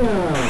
touchdown.